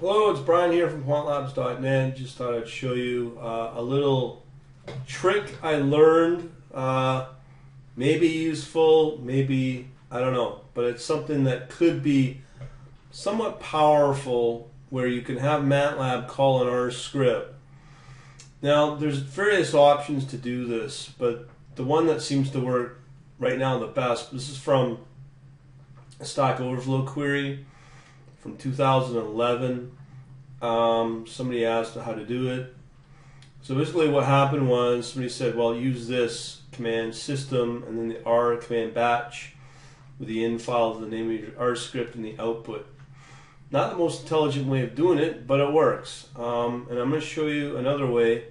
Hello, it's Brian here from quantlabs.net. Just thought I'd show you uh, a little trick I learned. Uh, maybe useful, maybe, I don't know. But it's something that could be somewhat powerful where you can have MATLAB call an R script. Now, there's various options to do this, but the one that seems to work right now the best, this is from a Stack Overflow query from 2011. Um, somebody asked how to do it. So basically, what happened was somebody said, "Well, use this command system and then the R command batch with the in file of the name of your R script and the output." Not the most intelligent way of doing it, but it works. Um, and I'm going to show you another way.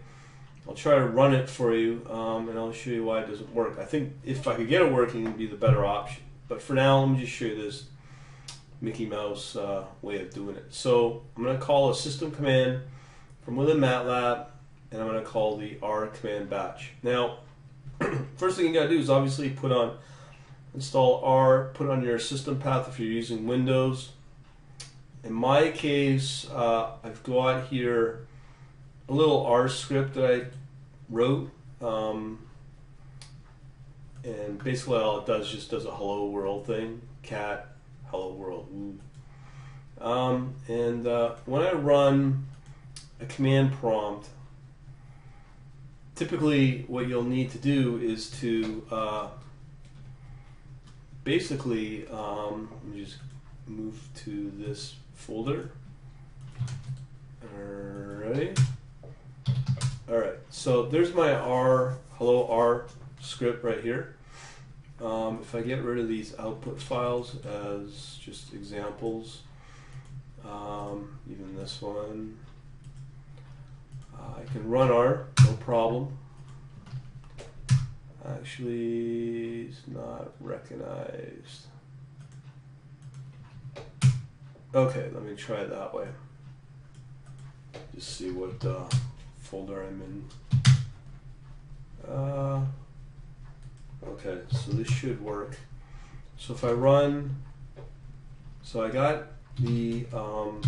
I'll try to run it for you, um, and I'll show you why it doesn't work. I think if I could get it working, it would be the better option. But for now, let me just show you this Mickey Mouse uh, way of doing it. So I'm going to call a system command from within MATLAB, and I'm going to call the R command batch. Now, first thing you got to do is obviously put on install R, put on your system path if you're using Windows. In my case, uh, I've got here a little R script that I wrote. Um, and basically all it does just does a hello world thing. Cat, hello world. Um, and uh, when I run a command prompt, typically what you'll need to do is to uh, basically, um, just move to this folder. Alright. Alright, so there's my R, hello R script right here. Um, if I get rid of these output files as just examples, um, even this one, uh, I can run R, no problem. Actually, it's not recognized. Okay, let me try it that way. Just see what uh, folder I'm in. Uh, okay, so this should work. So if I run, so I got the um,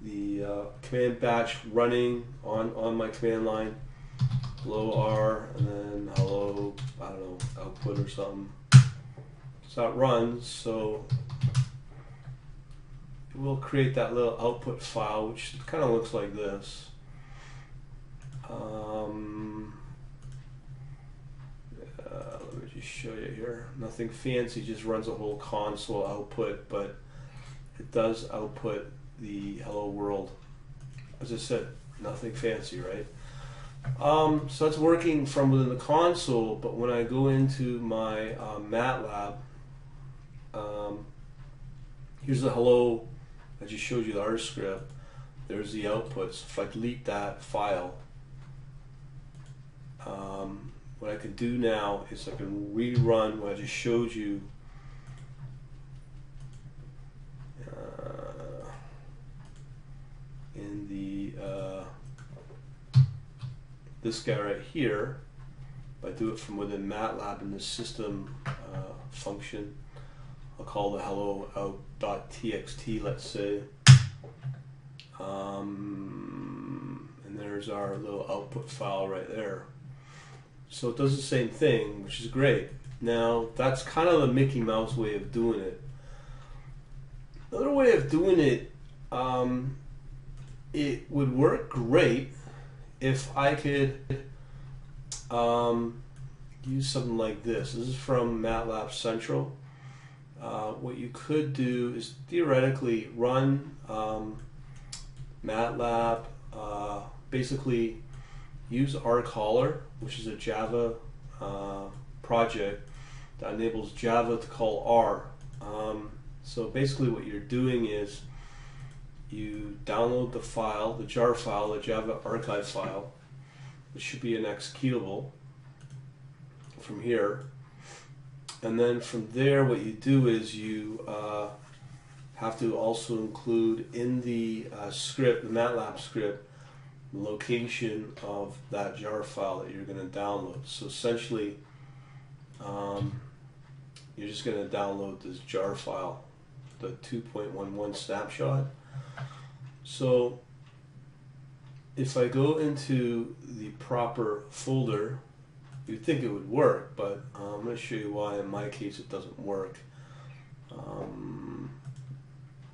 the uh, command batch running on on my command line. Hello R, and then hello, I don't know, output or something. So it runs. So we'll create that little output file, which kind of looks like this. Um, uh, let me show you here. Nothing fancy, just runs a whole console output, but it does output the hello world. As I said, nothing fancy, right? Um, so that's working from within the console, but when I go into my uh, MATLAB, um, here's the hello I just showed you the R script. There's the outputs. If I delete that file, um, what I can do now is I can rerun what I just showed you. Uh, in the uh, this guy right here, if I do it from within MATLAB in the system uh, function, I'll call the hello out.txt, let's say. Um, and there's our little output file right there. So it does the same thing, which is great. Now, that's kind of the Mickey Mouse way of doing it. Another way of doing it, um, it would work great if I could um, use something like this. This is from MATLAB Central. Uh, what you could do is theoretically run um, MATLAB, uh, basically use RCaller, which is a Java uh, project that enables Java to call R. Um, so basically what you're doing is you download the file, the jar file, the Java archive file, which should be an executable from here and then from there what you do is you uh, have to also include in the uh, script, the MATLAB script, location of that jar file that you're going to download. So essentially, um, you're just going to download this jar file, the 2.11 snapshot. So if I go into the proper folder, you'd think it would work, but uh, I'm going to show you why in my case it doesn't work. Um,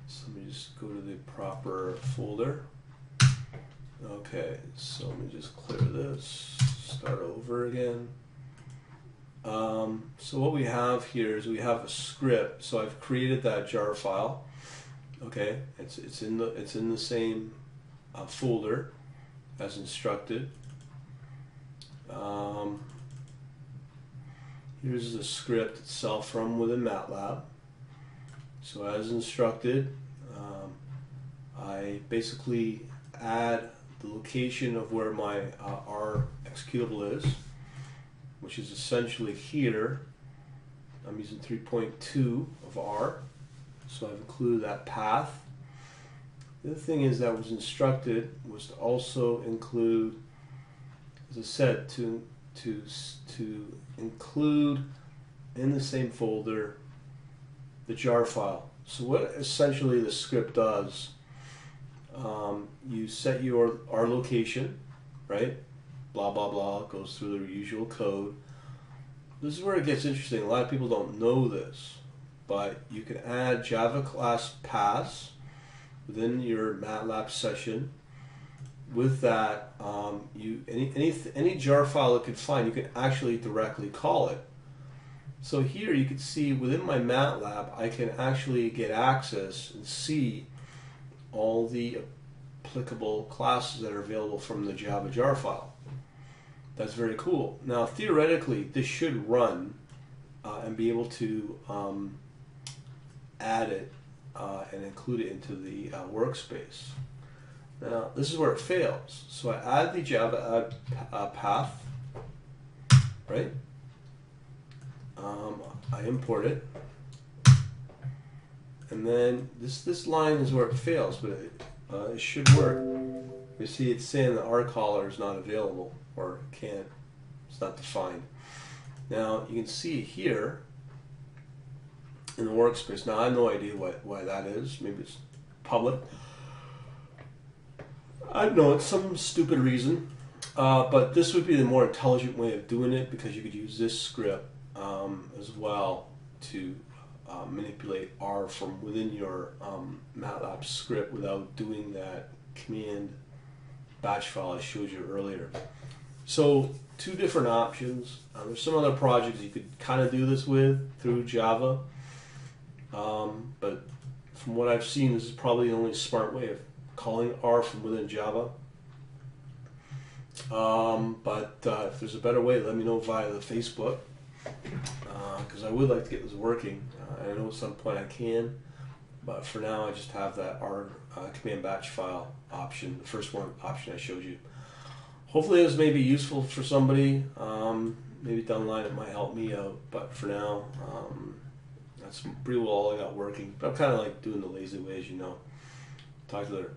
so let me just go to the proper folder. Okay, so let me just clear this, start over again. Um, so what we have here is we have a script. So I've created that jar file. Okay, it's it's in the it's in the same uh, folder as instructed. Um, here's the script itself from within MATLAB. So as instructed, um, I basically add the location of where my uh, R executable is, which is essentially here. I'm using 3.2 of R, so I've included that path. The other thing is that was instructed was to also include, as I said, to to to include in the same folder the jar file. So what essentially the script does, um, you set your R location, right? Blah blah blah goes through the usual code. This is where it gets interesting. A lot of people don't know this, but you can add Java class paths within your MATLAB session. With that, um, you any any any jar file it could find, you can actually directly call it. So here you can see within my MATLAB, I can actually get access and see all the applicable classes that are available from the Java jar file. That's very cool. Now theoretically, this should run uh, and be able to um, add it uh, and include it into the uh, workspace. Now, this is where it fails. So I add the Java add uh, path, right? Um, I import it. And then this, this line is where it fails, but it, uh, it should work. You see it's saying the RCaller is not available or can't, it's not defined. Now you can see here in the workspace. Now I have no idea what, why that is. Maybe it's public. I don't know. It's some stupid reason. Uh, but this would be the more intelligent way of doing it because you could use this script um, as well to uh, manipulate R from within your um, MATLAB script without doing that command batch file I showed you earlier. So two different options. Uh, there's some other projects you could kind of do this with through Java. Um, but from what I've seen, this is probably the only smart way of calling R from within Java. Um, but uh, if there's a better way, let me know via the Facebook because I would like to get this working. Uh, I know at some point I can, but for now I just have that R uh, command batch file option, the first one option I showed you. Hopefully this may be useful for somebody. Um, maybe down the line it might help me out, but for now, um, that's pretty well all I got working. But I'm kind of like doing the lazy way, as you know. Talk to you later.